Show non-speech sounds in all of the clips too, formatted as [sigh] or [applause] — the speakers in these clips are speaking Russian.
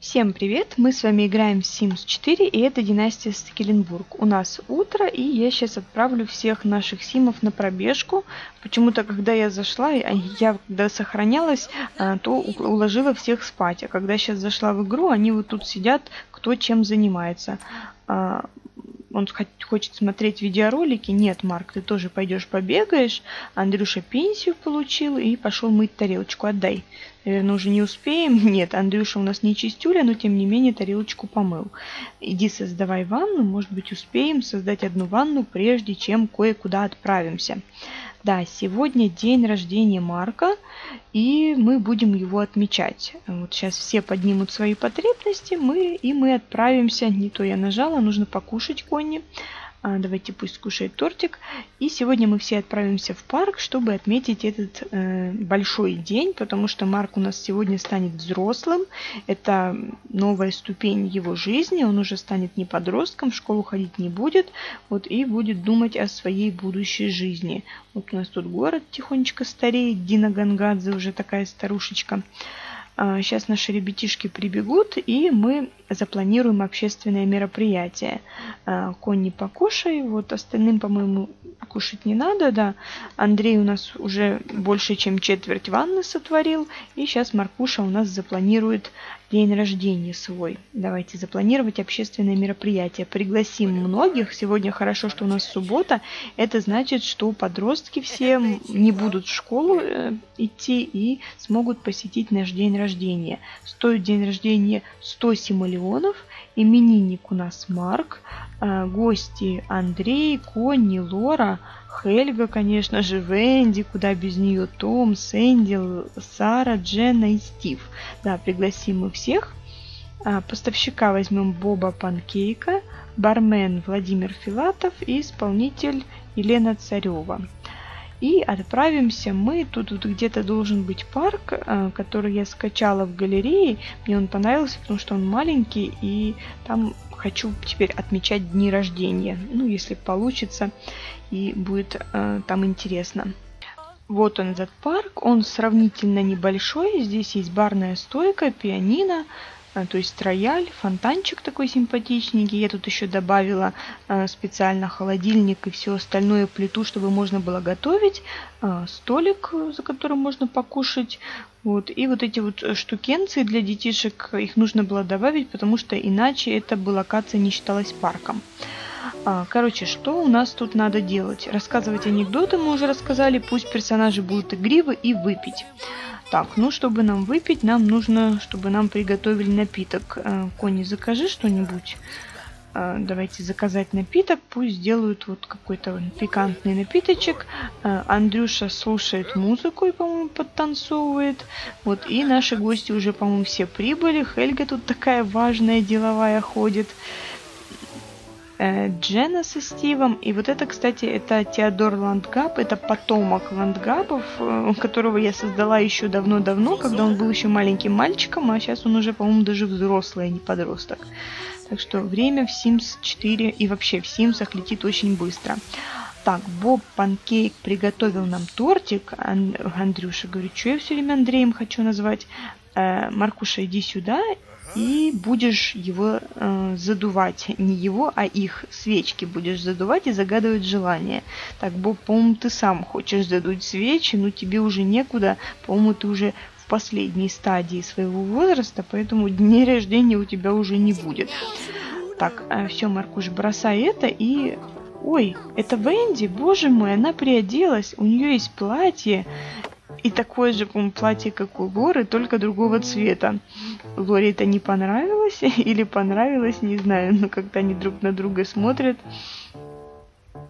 Всем привет! Мы с вами играем в Sims 4 и это династия Стекеленбург. У нас утро и я сейчас отправлю всех наших симов на пробежку. Почему-то, когда я зашла, я когда сохранялась, а, то уложила всех спать. А когда сейчас зашла в игру, они вот тут сидят, кто чем занимается. Он хочет смотреть видеоролики. Нет, Марк, ты тоже пойдешь побегаешь. Андрюша пенсию получил и пошел мыть тарелочку. Отдай. Наверное, уже не успеем. [laughs] Нет, Андрюша у нас не чистюля, но тем не менее тарелочку помыл. Иди создавай ванну. Может быть, успеем создать одну ванну, прежде чем кое-куда отправимся. Да, сегодня день рождения Марка, и мы будем его отмечать. Вот сейчас все поднимут свои потребности, мы и мы отправимся. Не то я нажала, нужно покушать Конни. А, давайте пусть кушает тортик. И сегодня мы все отправимся в парк, чтобы отметить этот э, большой день, потому что Марк у нас сегодня станет взрослым. Это новая ступень его жизни. Он уже станет не подростком, в школу ходить не будет. Вот и будет думать о своей будущей жизни. Вот у нас тут город тихонечко стареет. Дина Гангадзе уже такая старушечка. Сейчас а, наши ребятишки прибегут, и мы запланируем общественное мероприятие. А, Конни покушай, вот остальным, по-моему, кушать не надо, да. Андрей у нас уже больше, чем четверть ванны сотворил, и сейчас Маркуша у нас запланирует день рождения свой. Давайте запланировать общественное мероприятие. Пригласим многих. Сегодня хорошо, что у нас суббота. Это значит, что подростки все не будут в школу э, идти и смогут посетить наш день рождения. Стоит день рождения 100 симолеонов. Именинник у нас Марк. Э, гости Андрей, Конни, Лора, Хельга, конечно же, Венди, куда без нее, Том, Сэнди, Сара, Дженна и Стив. Да, пригласим мы всех. А, поставщика возьмем Боба Панкейка, бармен Владимир Филатов и исполнитель Елена Царева. И отправимся мы, тут вот где-то должен быть парк, а, который я скачала в галерее. Мне он понравился, потому что он маленький, и там хочу теперь отмечать дни рождения. Ну, если получится и будет э, там интересно. Вот он этот парк, он сравнительно небольшой, здесь есть барная стойка, пианино, э, то есть рояль, фонтанчик такой симпатичненький. Я тут еще добавила э, специально холодильник и все остальное, плиту, чтобы можно было готовить, э, столик, за которым можно покушать. Вот. И вот эти вот штукенции для детишек, их нужно было добавить, потому что иначе эта бы локация не считалась парком. А, короче, что у нас тут надо делать? Рассказывать анекдоты мы уже рассказали, пусть персонажи будут игривы и выпить. Так, ну, чтобы нам выпить, нам нужно, чтобы нам приготовили напиток. А, Кони, закажи что-нибудь. А, давайте заказать напиток, пусть сделают вот какой-то пикантный напиточек. Андрюша слушает музыку и, по-моему, подтанцовывает. Вот, и наши гости уже, по-моему, все прибыли. Хельга тут такая важная, деловая ходит. Э, Джена со Стивом. И вот это, кстати, это Теодор Ландгаб, это потомок Ландгабов, э, которого я создала еще давно-давно, когда он был еще маленьким мальчиком, а сейчас он уже, по-моему, даже взрослый, а не подросток. Так что время в Sims 4 и вообще в Sims летит очень быстро. Так, Боб Панкейк приготовил нам тортик. Ан- Андрюша говорит, что я все время Андреем хочу назвать. Э, Маркуша, иди сюда и будешь его э, задувать. Не его, а их свечки будешь задувать и загадывать желание. Так, Боб, по-моему, ты сам хочешь задуть свечи, но тебе уже некуда. По-моему, ты уже в последней стадии своего возраста, поэтому дней рождения у тебя уже не будет. Так, э, все, Маркуш, бросай это и... Ой, это Венди, боже мой, она приоделась, у нее есть платье, и такое же, по платье, как у Лоры, только другого цвета. Лоре это не понравилось [laughs] или понравилось, не знаю, но как-то они друг на друга смотрят.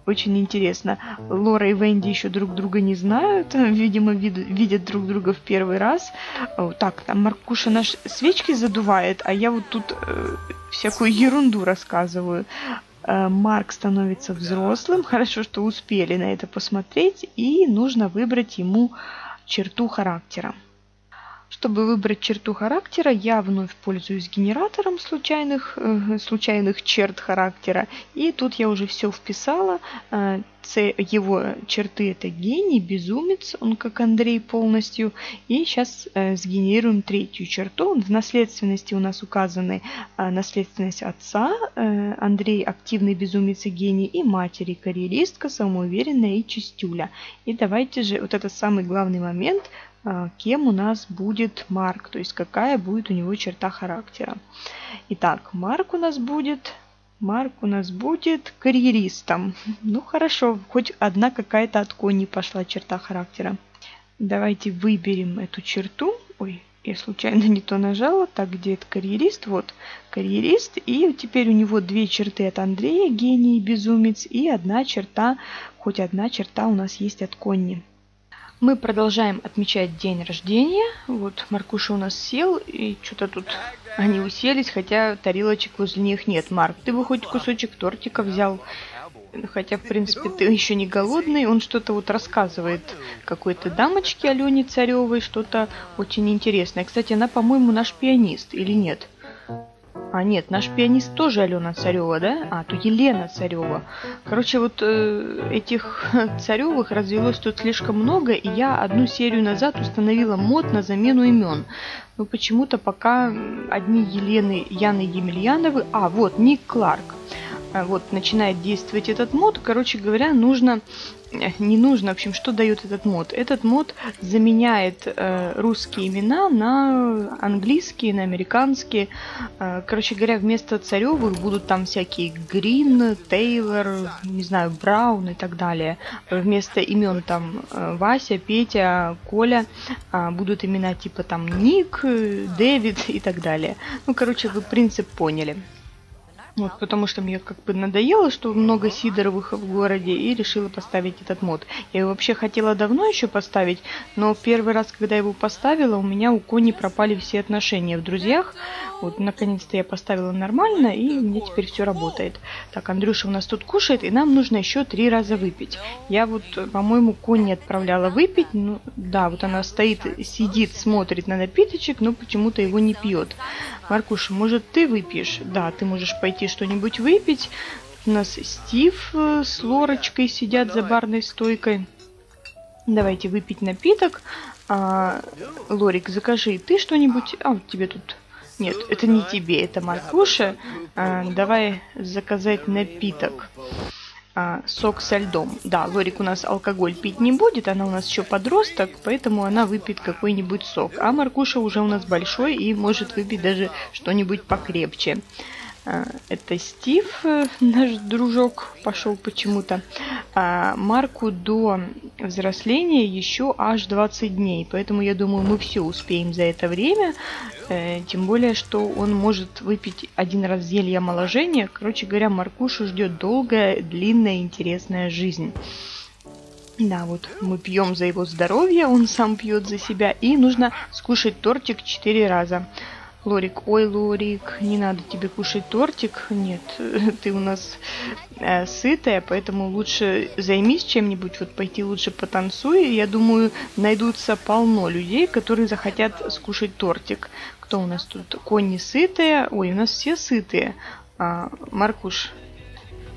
Очень интересно. Лора и Венди еще друг друга не знают, [laughs] видимо, вид видят друг друга в первый раз. Так, там Маркуша наш свечки задувает, а я вот тут э, всякую ерунду рассказываю. Э, Марк становится взрослым, хорошо, что успели на это посмотреть, и нужно выбрать ему черту характера. Чтобы выбрать черту характера, я вновь пользуюсь генератором случайных, э, случайных черт характера. И тут я уже все вписала. Э, его черты это гений, безумец, он как Андрей полностью. И сейчас э, сгенерируем третью черту. В наследственности у нас указаны э, наследственность отца, э, Андрей активный безумец и гений, и матери карьеристка, самоуверенная и чистюля. И давайте же, вот это самый главный момент, кем у нас будет Марк, то есть какая будет у него черта характера. Итак, Марк у нас будет Марк у нас будет карьеристом. Ну хорошо, хоть одна какая-то от кони пошла черта характера. Давайте выберем эту черту. Ой, я случайно не то нажала. Так, где это карьерист? Вот, карьерист. И теперь у него две черты от Андрея, гений и безумец. И одна черта, хоть одна черта у нас есть от Конни. Мы продолжаем отмечать день рождения. Вот Маркуша у нас сел, и что-то тут они уселись, хотя тарелочек возле них нет. Марк, ты бы хоть кусочек тортика взял. Хотя, в принципе, ты еще не голодный. Он что-то вот рассказывает какой-то дамочке Алене Царевой, что-то очень интересное. Кстати, она, по-моему, наш пианист или нет? А нет, наш пианист тоже Алена Царева, да? А, то Елена Царева. Короче, вот э, этих [laughs] Царевых развелось тут слишком много, и я одну серию назад установила мод на замену имен. Но почему-то пока одни Елены, Яны Емельяновы, а вот Ник Кларк. А вот начинает действовать этот мод. Короче говоря, нужно не нужно. В общем, что дает этот мод? Этот мод заменяет э, русские имена на английские, на американские. Э, короче говоря, вместо царевых будут там всякие Грин, Тейлор, не знаю, Браун и так далее. Вместо имен там э, Вася, Петя, Коля э, будут имена типа там Ник, Дэвид и так далее. Ну, короче, вы принцип поняли. Вот, потому что мне как бы надоело, что много Сидоровых в городе, и решила поставить этот мод. Я его вообще хотела давно еще поставить, но первый раз, когда я его поставила, у меня у Кони пропали все отношения в друзьях. Вот, наконец-то я поставила нормально, и мне теперь все работает. Так, Андрюша у нас тут кушает, и нам нужно еще три раза выпить. Я вот, по-моему, Кони отправляла выпить. Ну, да, вот она стоит, сидит, смотрит на напиточек, но почему-то его не пьет. Маркуша, может, ты выпьешь? Да, ты можешь пойти что-нибудь выпить. У нас Стив э, с Лорочкой сидят за барной стойкой. Давайте выпить напиток. А, Лорик, закажи ты что-нибудь. А, вот тебе тут... Нет, это не тебе, это Маркуша. А, давай заказать напиток а, сок со льдом. Да, Лорик у нас алкоголь пить не будет, она у нас еще подросток, поэтому она выпьет какой-нибудь сок. А Маркуша уже у нас большой и может выпить даже что-нибудь покрепче. А, это Стив, э, наш дружок, пошел почему-то. А Марку до взросления еще аж 20 дней, поэтому я думаю, мы все успеем за это время. Э, тем более, что он может выпить один раз зелье омоложения. Короче говоря, Маркушу ждет долгая, длинная, интересная жизнь. Да, вот мы пьем за его здоровье, он сам пьет за себя, и нужно скушать тортик 4 раза. Лорик, ой, Лорик, не надо тебе кушать тортик. Нет, [laughs] ты у нас э, сытая, поэтому лучше займись чем-нибудь, вот пойти лучше потанцуй. Я думаю, найдутся полно людей, которые захотят скушать тортик. Кто у нас тут? Кони сытые. Ой, у нас все сытые. А, Маркуш,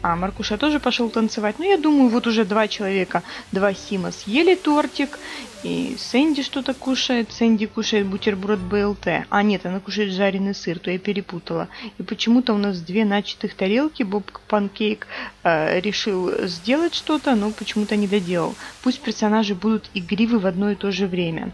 а, Маркуша тоже пошел танцевать. Ну, я думаю, вот уже два человека, два Сима съели тортик. И Сэнди что-то кушает. Сэнди кушает бутерброд БЛТ. А, нет, она кушает жареный сыр, то я перепутала. И почему-то у нас две начатых тарелки. Боб Панкейк э, решил сделать что-то, но почему-то не доделал. Пусть персонажи будут игривы в одно и то же время.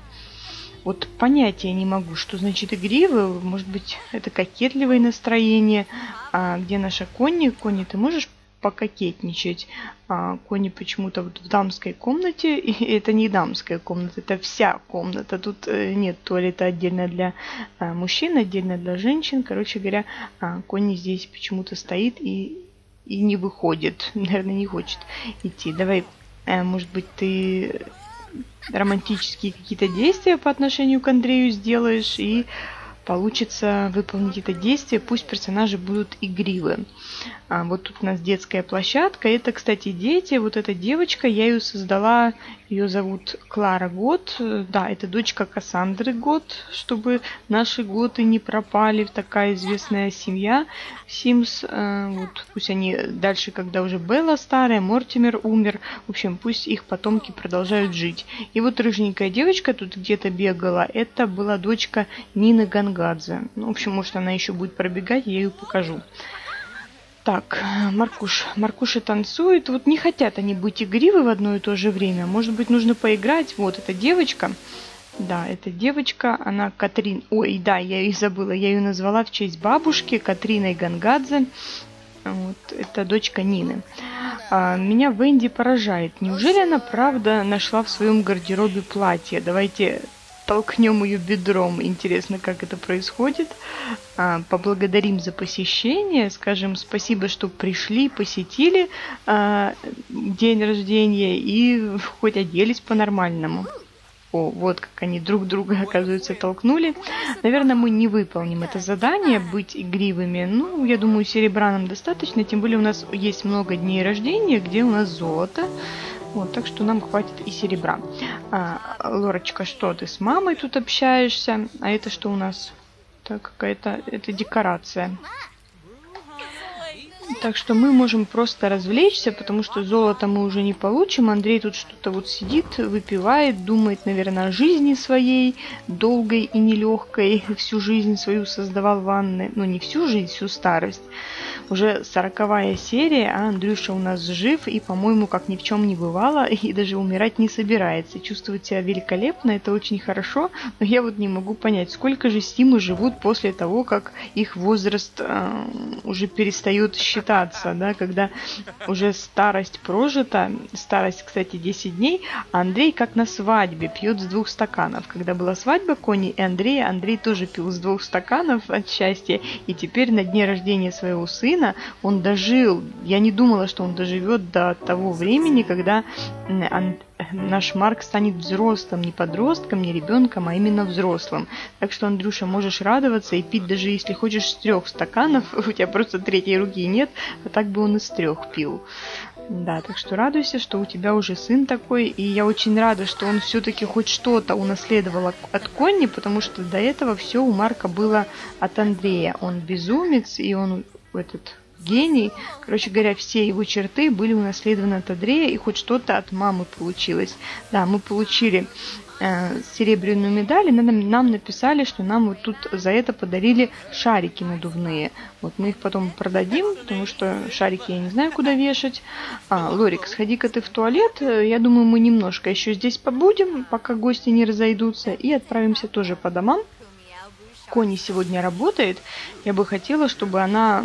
Вот понятия не могу, что значит игривый. Может быть, это кокетливое настроение. А где наша Конни? Конни, ты можешь пококетничать. А Кони почему-то вот в дамской комнате, [laughs] и это не дамская комната, это вся комната. Тут э, нет туалета отдельно для а, мужчин, отдельно для женщин. Короче говоря, а, Кони здесь почему-то стоит и, и не выходит. [laughs] Наверное, не хочет идти. Давай, э, может быть, ты романтические какие-то действия по отношению к Андрею сделаешь и получится выполнить это действие, пусть персонажи будут игривы. А, вот тут у нас детская площадка. Это, кстати, дети. Вот эта девочка, я ее создала, ее зовут Клара Год. Да, это дочка Кассандры Год, чтобы наши годы не пропали. Такая известная семья Симс. А, вот пусть они дальше, когда уже Белла старая, Мортимер умер. В общем, пусть их потомки продолжают жить. И вот рыженькая девочка тут где-то бегала. Это была дочка Нины Гангадзе. Ну, в общем, может, она еще будет пробегать, я ее покажу. Так, Маркуш. Маркуши танцует. Вот не хотят они быть игривы в одно и то же время. Может быть, нужно поиграть. Вот эта девочка. Да, эта девочка, она Катрин... Ой, да, я ее забыла. Я ее назвала в честь бабушки Катриной Гангадзе. Вот, это дочка Нины. А, меня Венди поражает. Неужели она правда нашла в своем гардеробе платье? Давайте толкнем ее бедром. Интересно, как это происходит. А, поблагодарим за посещение, скажем спасибо, что пришли, посетили а, день рождения и хоть оделись по-нормальному. О, вот как они друг друга, оказывается, толкнули. Наверное, мы не выполним это задание, быть игривыми. Ну, я думаю, серебра нам достаточно, тем более у нас есть много дней рождения, где у нас золото. Вот, так что нам хватит и серебра. А, Лорочка, что ты с мамой тут общаешься? А это что у нас? Это какая-то это декорация. Так что мы можем просто развлечься, потому что золото мы уже не получим. Андрей тут что-то вот сидит, выпивает, думает, наверное, о жизни своей, долгой и нелегкой. Всю жизнь свою создавал ванны. Ну, не всю жизнь, всю старость. Уже сороковая серия, а Андрюша у нас жив и, по-моему, как ни в чем не бывало, [laughs] и даже умирать не собирается. Чувствует себя великолепно, это очень хорошо, но я вот не могу понять, сколько же Симы живут после того, как их возраст э, уже перестает считаться, [laughs] да, когда уже старость прожита, старость, кстати, 10 дней, а Андрей как на свадьбе пьет с двух стаканов. Когда была свадьба Кони и Андрея, Андрей тоже пил с двух стаканов от счастья, и теперь на дне рождения своего сына сына, он дожил. Я не думала, что он доживет до того времени, когда наш Марк станет взрослым, не подростком, не ребенком, а именно взрослым. Так что, Андрюша, можешь радоваться и пить даже если хочешь с трех стаканов, [laughs] у тебя просто третьей руки нет, а так бы он из трех пил. Да, так что радуйся, что у тебя уже сын такой, и я очень рада, что он все-таки хоть что-то унаследовал от Конни, потому что до этого все у Марка было от Андрея. Он безумец, и он этот гений. Короче говоря, все его черты были унаследованы от Андрея, и хоть что-то от мамы получилось. Да, мы получили э, серебряную медаль, и нам, нам написали, что нам вот тут за это подарили шарики надувные. Вот мы их потом продадим, потому что шарики я не знаю, куда вешать. А, Лорик, сходи-ка ты в туалет. Я думаю, мы немножко еще здесь побудем, пока гости не разойдутся, и отправимся тоже по домам. Кони сегодня работает, я бы хотела, чтобы она,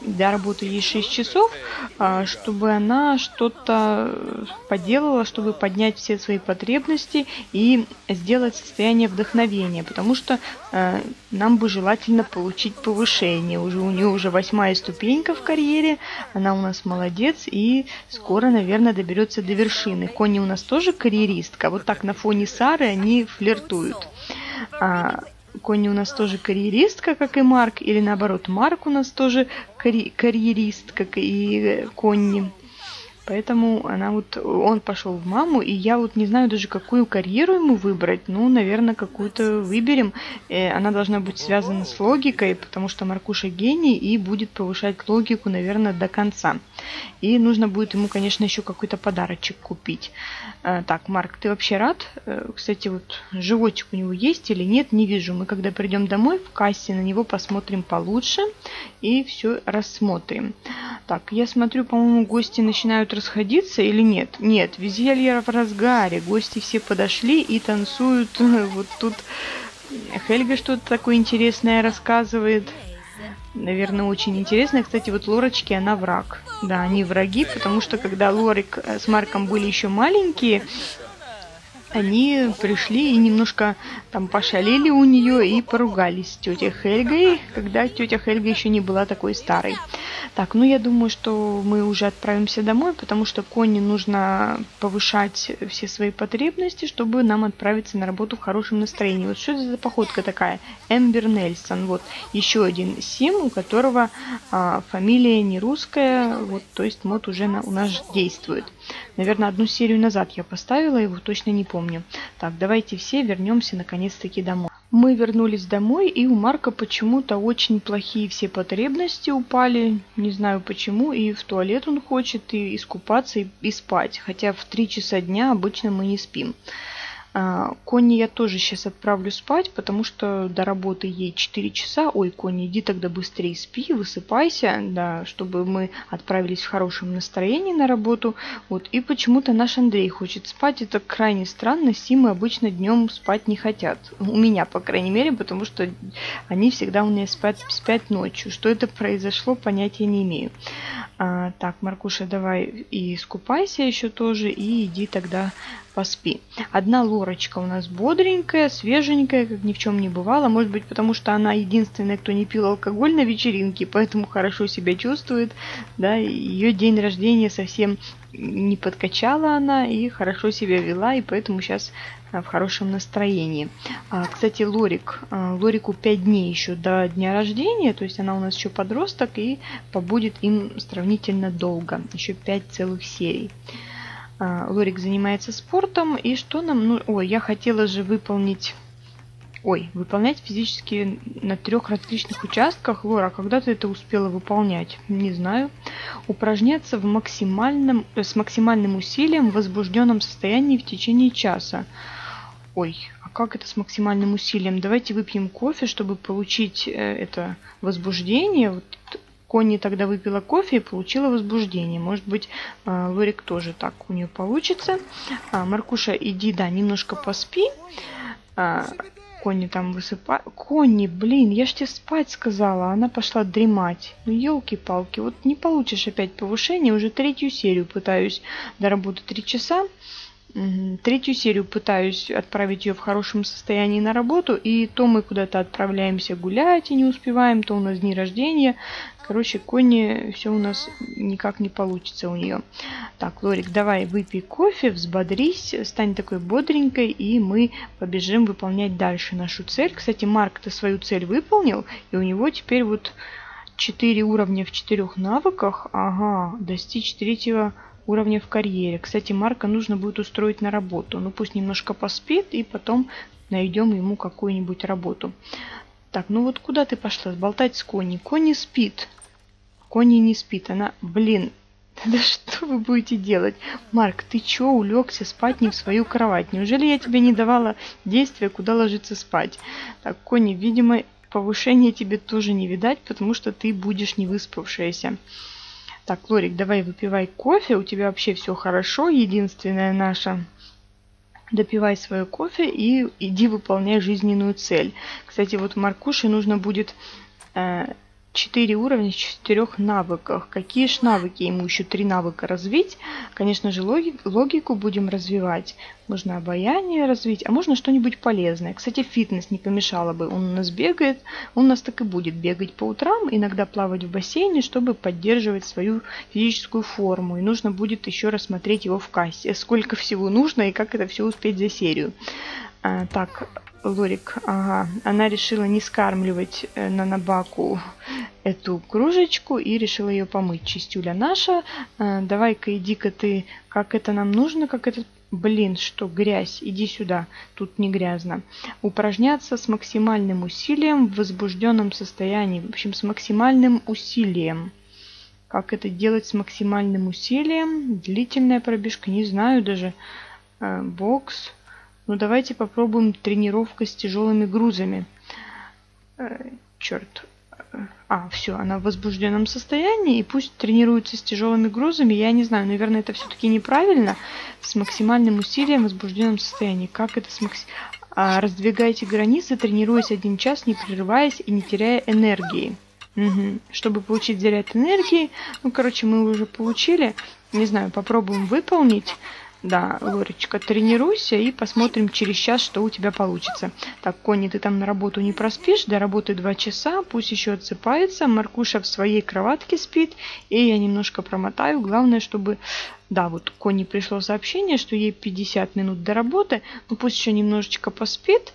для работы ей 6 часов, а, чтобы она что-то поделала, чтобы поднять все свои потребности и сделать состояние вдохновения, потому что э, нам бы желательно получить повышение. Уже у нее уже восьмая ступенька в карьере, она у нас молодец и скоро, наверное, доберется до вершины. Кони у нас тоже карьеристка, вот так на фоне Сары они флиртуют. Конни у нас тоже карьеристка, как и Марк, или наоборот, Марк у нас тоже карь- карьерист, как и Конни. Поэтому она вот, он пошел в маму, и я вот не знаю даже, какую карьеру ему выбрать. Ну, наверное, какую-то выберем. Э, она должна быть связана с логикой, потому что Маркуша гений и будет повышать логику, наверное, до конца. И нужно будет ему, конечно, еще какой-то подарочек купить. Э, так, Марк, ты вообще рад? Э, кстати, вот животик у него есть или нет, не вижу. Мы когда придем домой в кассе, на него посмотрим получше и все рассмотрим. Так, я смотрю, по-моему, гости начинают расходиться или нет? Нет, веселье в разгаре. Гости все подошли и танцуют. [laughs] Вот тут Хельга что-то такое интересное рассказывает. Наверное, очень интересно. Кстати, вот Лорочки, она враг. Да, они враги, потому что когда Лорик с Марком были еще маленькие, они пришли и немножко там пошалили у нее и поругались с тетей Хельгой, когда тетя Хельга еще не была такой старой. Так, ну я думаю, что мы уже отправимся домой, потому что Коне нужно повышать все свои потребности, чтобы нам отправиться на работу в хорошем настроении. Вот что это за походка такая? Эмбер Нельсон. Вот еще один сим, у которого а, фамилия не русская, вот, то есть мод уже на, у нас действует. Наверное, одну серию назад я поставила его, точно не помню. Так, давайте все вернемся наконец-таки домой. Мы вернулись домой, и у Марка почему-то очень плохие все потребности упали. Не знаю почему, и в туалет он хочет, и искупаться, и, и спать. Хотя в 3 часа дня обычно мы не спим. А, Конни я тоже сейчас отправлю спать, потому что до работы ей 4 часа. Ой, Конни, иди тогда быстрее спи, высыпайся, да, чтобы мы отправились в хорошем настроении на работу. Вот, и почему-то наш Андрей хочет спать. Это крайне странно. Симы обычно днем спать не хотят. У меня, по крайней мере, потому что они всегда у меня спят, спят ночью. Что это произошло, понятия не имею. А, так, Маркуша, давай и искупайся еще тоже, и иди тогда поспи. Одна лорочка у нас бодренькая, свеженькая, как ни в чем не бывало. Может быть, потому что она единственная, кто не пил алкоголь на вечеринке, [laughs] поэтому хорошо себя чувствует. Да, ее день рождения совсем не подкачала она и хорошо себя вела, и поэтому сейчас а, в хорошем настроении. А, кстати, Лорик, а, Лорику 5 дней еще до дня рождения, то есть она у нас еще подросток и побудет им сравнительно долго, еще 5 целых серий. А, Лорик занимается спортом. И что нам... Ну, ой, я хотела же выполнить... Ой, выполнять физически на трех различных участках. Лора, когда ты это успела выполнять? Не знаю. Упражняться в максимальном, э, с максимальным усилием в возбужденном состоянии в течение часа. Ой, а как это с максимальным усилием? Давайте выпьем кофе, чтобы получить э, это возбуждение. Вот Конни тогда выпила кофе и получила возбуждение. Может быть, э, Лорик тоже так у нее получится. А, Маркуша, иди, да, немножко поспи. А, Конни там высыпает. Конни, блин, я ж тебе спать сказала, а она пошла дремать. Ну, елки-палки, вот не получишь опять повышение, уже третью серию пытаюсь доработать три часа. Третью серию пытаюсь отправить ее в хорошем состоянии на работу, и то мы куда-то отправляемся гулять и не успеваем, то у нас дни рождения. Короче, Кони все у нас никак не получится у нее. Так, Лорик, давай выпей кофе, взбодрись, стань такой бодренькой, и мы побежим выполнять дальше нашу цель. Кстати, Марк, ты свою цель выполнил, и у него теперь вот 4 уровня в 4 навыках. Ага, достичь третьего уровня в карьере. Кстати, Марка нужно будет устроить на работу. Ну пусть немножко поспит и потом найдем ему какую-нибудь работу. Так, ну вот куда ты пошла? Болтать с Кони. Кони спит. Кони не спит. Она, блин, [laughs] да что вы будете делать? Марк, ты чё улегся спать не в свою кровать? Неужели я тебе не давала действия, куда ложиться спать? Так, Кони, видимо, повышение тебе тоже не видать, потому что ты будешь не выспавшаяся. Так, Лорик, давай выпивай кофе, у тебя вообще все хорошо. Единственная наша допивай свое кофе и иди выполняй жизненную цель. Кстати, вот Маркуше нужно будет э, 4 уровня с 4 навыках. Какие же навыки? Ему еще 3 навыка развить. Конечно же, логик, логику будем развивать. Можно обаяние развить, а можно что-нибудь полезное. Кстати, фитнес не помешало бы. Он у нас бегает, он у нас так и будет бегать по утрам, иногда плавать в бассейне, чтобы поддерживать свою физическую форму. И нужно будет еще рассмотреть его в кассе. Сколько всего нужно и как это все успеть за серию. А, так, Лорик, ага, она решила не скармливать э, на Набаку эту кружечку и решила ее помыть. Чистюля наша, э, давай-ка иди-ка ты, как это нам нужно, как это... Блин, что грязь, иди сюда, тут не грязно. Упражняться с максимальным усилием в возбужденном состоянии, в общем, с максимальным усилием. Как это делать с максимальным усилием? Длительная пробежка, не знаю даже. Э, бокс. Ну давайте попробуем тренировка с тяжелыми грузами. Э, черт. А, все, она в возбужденном состоянии, и пусть тренируется с тяжелыми грузами. Я не знаю, наверное, это все-таки неправильно. С максимальным усилием в возбужденном состоянии. Как это с максим... А, раздвигайте границы, тренируясь один час, не прерываясь и не теряя энергии. Угу. Чтобы получить заряд энергии, ну, короче, мы уже получили. Не знаю, попробуем выполнить. Да, Лоречка, тренируйся и посмотрим через час, что у тебя получится. Так, Кони, ты там на работу не проспишь, до работы два часа, пусть еще отсыпается. Маркуша в своей кроватке спит, и я немножко промотаю. Главное, чтобы... Да, вот Кони пришло сообщение, что ей 50 минут до работы, ну пусть еще немножечко поспит.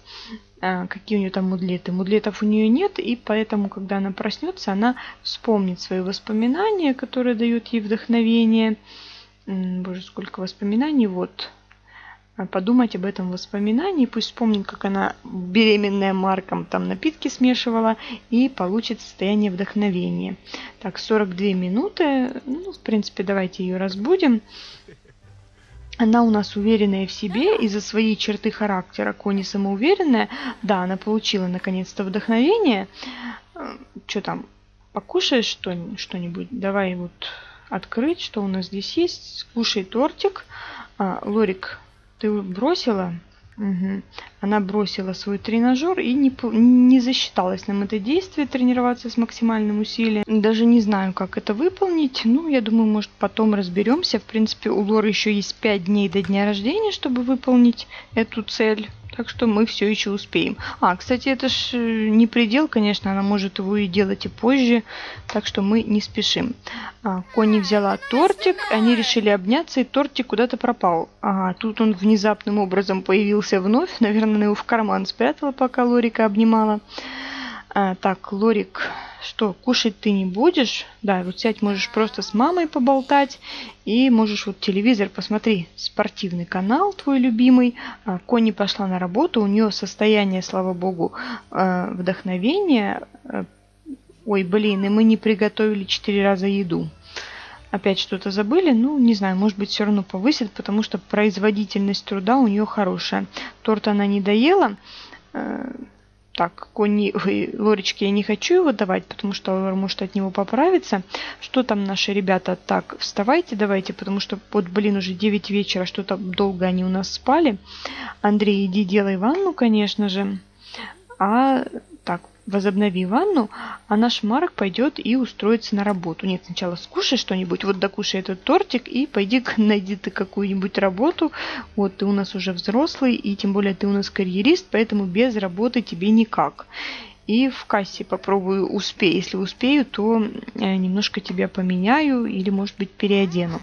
А, какие у нее там мудлеты? Мудлетов у нее нет, и поэтому, когда она проснется, она вспомнит свои воспоминания, которые дают ей вдохновение. Боже, сколько воспоминаний. Вот. А подумать об этом воспоминании. Пусть вспомнит, как она беременная Марком там напитки смешивала и получит состояние вдохновения. Так, 42 минуты. Ну, в принципе, давайте ее разбудим. Она у нас уверенная в себе из-за своей черты характера. Кони самоуверенная. Да, она получила наконец-то вдохновение. Э, что там, покушаешь что-нибудь? Давай вот открыть, что у нас здесь есть. Скушай тортик. А, Лорик, ты бросила? Угу. Она бросила свой тренажер и не, не засчиталось нам это действие тренироваться с максимальным усилием. Даже не знаю, как это выполнить. Ну, я думаю, может потом разберемся. В принципе, у Лоры еще есть 5 дней до дня рождения, чтобы выполнить эту цель. Так что мы все еще успеем. А, кстати, это ж э, не предел, конечно, она может его и делать и позже, так что мы не спешим. А, Кони взяла тортик, они решили обняться, и тортик куда-то пропал. Ага, тут он внезапным образом появился вновь, наверное, его в карман спрятала, пока Лорика обнимала. А, так, Лорик, что, кушать ты не будешь? Да, вот сядь, можешь просто с мамой поболтать. И можешь вот телевизор, посмотри, спортивный канал твой любимый. А, Кони пошла на работу, у нее состояние, слава богу, а, вдохновение. А, ой, блин, и мы не приготовили четыре раза еду. Опять что-то забыли, ну, не знаю, может быть, все равно повысит, потому что производительность труда у нее хорошая. Торт она не доела, так, кони, ой, Лоречке я не хочу его давать, потому что Лора может от него поправиться. Что там наши ребята? Так, вставайте давайте, потому что вот, блин, уже 9 вечера, что-то долго они у нас спали. Андрей, иди делай ванну, конечно же. А возобнови ванну, а наш Марк пойдет и устроится на работу. Нет, сначала скушай что-нибудь, вот докушай этот тортик и пойди [laughs] найди ты какую-нибудь работу. Вот ты у нас уже взрослый, и тем более ты у нас карьерист, поэтому без работы тебе никак. И в кассе попробую успею. Если успею, то э, немножко тебя поменяю или, может быть, переодену.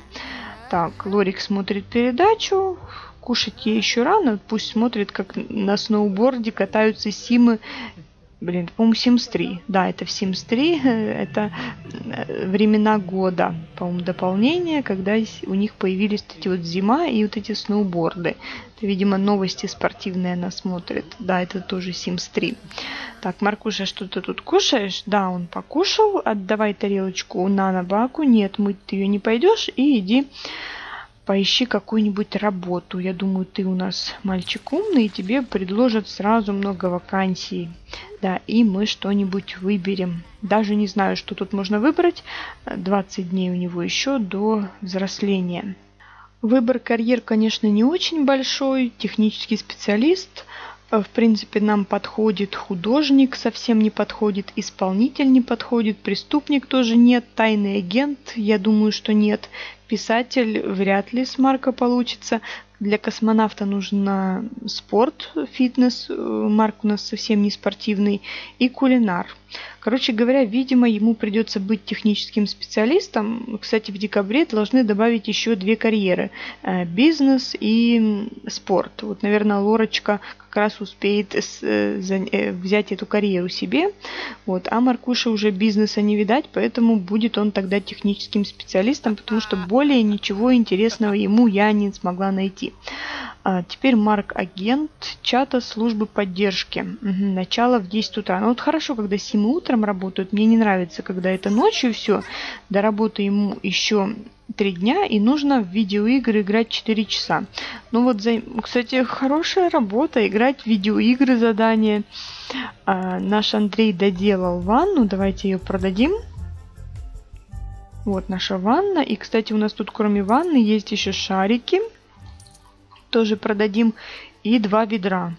Так, Лорик смотрит передачу. Кушать ей еще рано. Пусть смотрит, как на сноуборде катаются Симы Блин, по-моему, Sims 3. Да, это в Sims 3. Это э, времена года, по-моему, дополнение, когда у них появились вот эти вот зима и вот эти сноуборды. Это, видимо, новости спортивные она смотрит. Да, это тоже Sims 3. Так, Маркуша, что ты тут кушаешь? Да, он покушал. Отдавай тарелочку на Нанобаку. Нет, мыть ты ее не пойдешь. И иди поищи какую-нибудь работу. Я думаю, ты у нас мальчик умный, и тебе предложат сразу много вакансий. Да, и мы что-нибудь выберем. Даже не знаю, что тут можно выбрать. 20 дней у него еще до взросления. Выбор карьер, конечно, не очень большой. Технический специалист. В принципе, нам подходит художник, совсем не подходит, исполнитель не подходит, преступник тоже нет, тайный агент, я думаю, что нет, писатель вряд ли с Марка получится. Для космонавта нужно спорт, фитнес, э, Марк у нас совсем не спортивный, и кулинар. Короче говоря, видимо, ему придется быть техническим специалистом. Кстати, в декабре должны добавить еще две карьеры. Э, бизнес и спорт. Вот, наверное, Лорочка как раз успеет э, взять эту карьеру себе. Вот. А Маркуша уже бизнеса не видать, поэтому будет он тогда техническим специалистом, потому что более ничего интересного ему я не смогла найти. А теперь Марк агент чата службы поддержки. Угу, начало в 10 утра. Ну вот хорошо, когда 7 утром работают. Мне не нравится, когда это ночью все. До работы ему еще 3 дня и нужно в видеоигры играть 4 часа. Ну вот, за... кстати, хорошая работа, играть в видеоигры задания. А, наш Андрей доделал ванну, давайте ее продадим. Вот наша ванна. И, кстати, у нас тут кроме ванны есть еще шарики тоже продадим. И два ведра.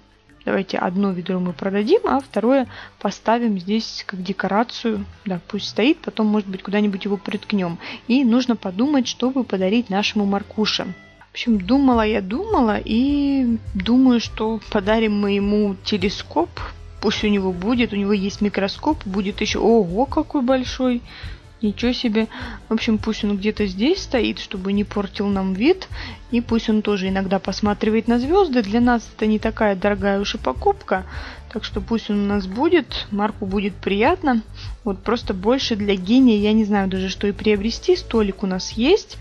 Давайте одно ведро мы продадим, а второе поставим здесь как декорацию. Да, пусть стоит, потом, может быть, куда-нибудь его приткнем. И нужно подумать, чтобы подарить нашему Маркуше. В общем, думала я, думала, и думаю, что подарим мы ему телескоп. Пусть у него будет, у него есть микроскоп, будет еще... Ого, какой большой! Ничего себе. В общем, пусть он где-то здесь стоит, чтобы не портил нам вид. И пусть он тоже иногда посматривает на звезды. Для нас это не такая дорогая уж и покупка. Так что пусть он у нас будет. Марку будет приятно. Вот просто больше для гения я не знаю даже, что и приобрести. Столик у нас есть.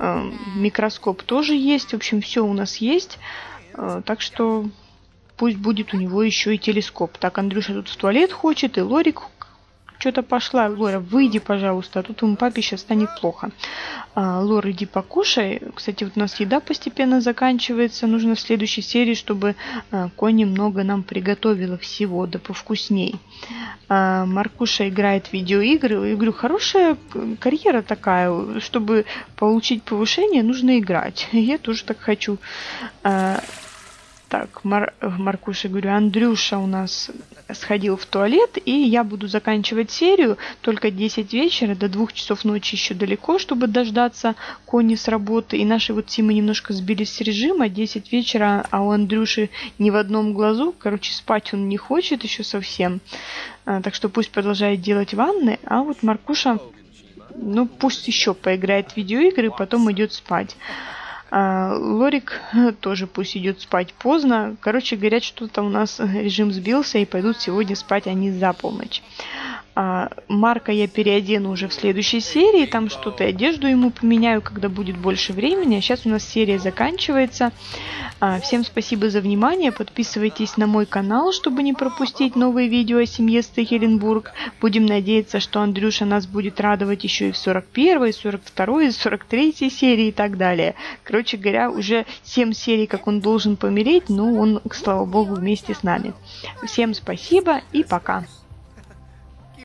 Э, микроскоп тоже есть. В общем, все у нас есть. Э, так что пусть будет у него еще и телескоп. Так, Андрюша тут в туалет хочет, и Лорик что-то пошла. Лора, выйди, пожалуйста, а тут ему папе сейчас станет плохо. А, Лора, иди покушай. Кстати, вот у нас еда постепенно заканчивается. Нужно в следующей серии, чтобы а, Кони много нам приготовила всего, да повкусней. А, Маркуша играет в видеоигры. Я говорю, хорошая карьера такая. Чтобы получить повышение, нужно играть. [laughs] Я тоже так хочу. А, так, Мар Маркуша, говорю, Андрюша у нас сходил в туалет, и я буду заканчивать серию только 10 вечера, до 2 часов ночи еще далеко, чтобы дождаться Кони с работы. И наши вот Тимы немножко сбились с режима, 10 вечера, а у Андрюши ни в одном глазу, короче, спать он не хочет еще совсем. А, так что пусть продолжает делать ванны, а вот Маркуша, ну пусть еще поиграет в видеоигры, потом идет спать. А, Лорик тоже пусть идет спать поздно. Короче, говорят, что-то у нас режим сбился и пойдут сегодня спать они за полночь. А, Марка я переодену уже в следующей серии, там что-то одежду ему поменяю, когда будет больше времени. А сейчас у нас серия заканчивается. А, всем спасибо за внимание, подписывайтесь на мой канал, чтобы не пропустить новые видео о семье Стехеленбург. Будем надеяться, что Андрюша нас будет радовать еще и в 41, 42, 43 серии и так далее. Короче говоря, уже 7 серий, как он должен помереть, но он, слава богу, вместе с нами. Всем спасибо и пока.